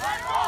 快走